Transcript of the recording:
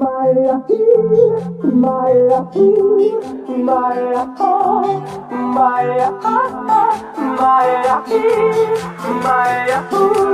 my lucky, my lucky, my lucky, my lucky, my lucky, my lucky.